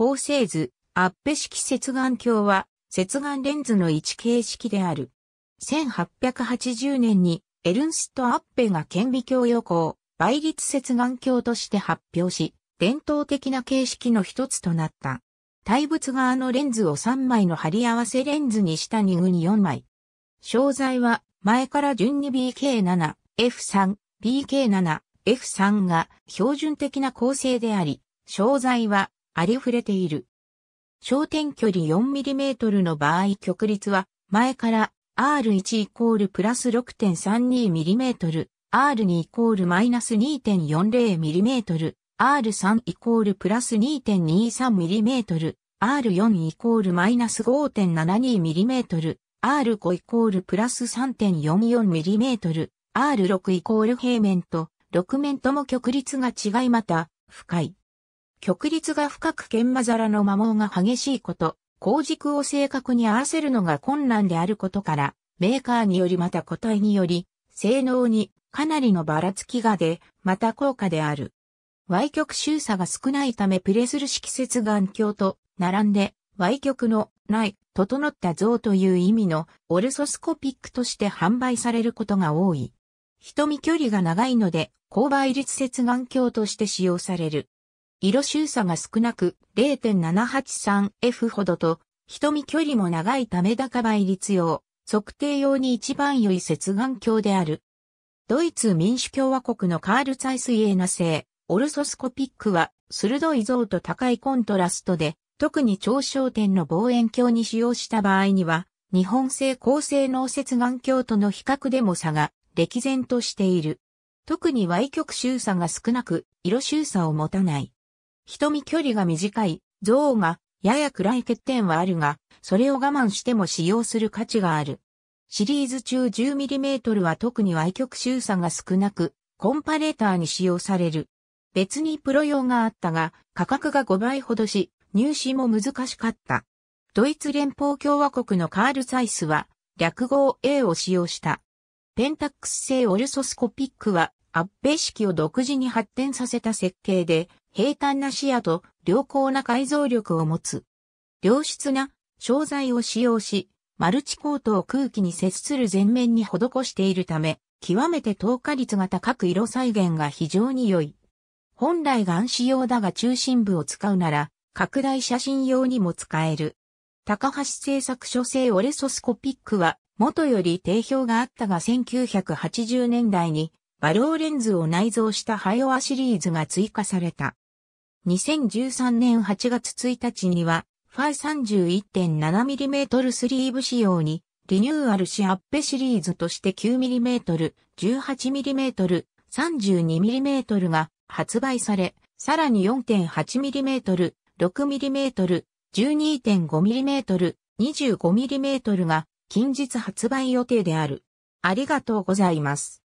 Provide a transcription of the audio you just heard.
構成図、アッペ式接眼鏡は、接眼レンズの一形式である。1880年に、エルンスト・アッペが顕微鏡予行、倍率接眼鏡として発表し、伝統的な形式の一つとなった。対物側のレンズを3枚の貼り合わせレンズにした2群4枚。商材は前から順に BK7、F3、BK7、F3 が標準的な構成であり、商材はありふれている。焦点距離 4mm の場合極率は前から R1 イコールプラス 6.32mm、R2 イコールマイナス 2.40mm、R3 イコールプラス 2.23mm、R4 イコールマイナス 5.72mm、R5 イコールプラス 3.44mm、R6 イコール平面と6面とも極率が違いまた深い。極率が深く研磨皿の摩耗が激しいこと、光軸を正確に合わせるのが困難であることから、メーカーによりまた個体により、性能にかなりのばらつきが出、また高価である。Y 極周差が少ないためプレスル式接眼鏡と並んで Y 極のない、整った像という意味のオルソスコピックとして販売されることが多い。瞳距離が長いので、高倍率接眼鏡として使用される。色周差が少なく 0.783F ほどと、瞳距離も長いため高倍率用、測定用に一番良い接眼鏡である。ドイツ民主共和国のカールツァイスイエーナ製、オルソスコピックは、鋭い像と高いコントラストで、特に超焦点の望遠鏡に使用した場合には、日本製高性能接眼鏡との比較でも差が歴然としている。特に Y 極周差が少なく、色周差を持たない。瞳距離が短い、像がやや暗い欠点はあるが、それを我慢しても使用する価値がある。シリーズ中 10mm は特に Y 極周差が少なく、コンパレーターに使用される。別にプロ用があったが、価格が5倍ほどし、入手も難しかった。ドイツ連邦共和国のカール・サイスは、略号 A を使用した。ペンタックス製オルソスコピックは、アッペ式を独自に発展させた設計で、平坦な視野と良好な解像力を持つ。良質な商材を使用し、マルチコートを空気に接する前面に施しているため、極めて透過率が高く色再現が非常に良い。本来眼視用だが中心部を使うなら、拡大写真用にも使える。高橋製作所製オルソスコピックは、元より定評があったが1980年代に、バローレンズを内蔵したハイオアシリーズが追加された。2013年8月1日には、ファイ 31.7mm スリーブ仕様に、リニューアルしアッベシリーズとして 9mm、18mm、32mm が発売され、さらに 4.8mm、6mm、12.5mm、25mm が近日発売予定である。ありがとうございます。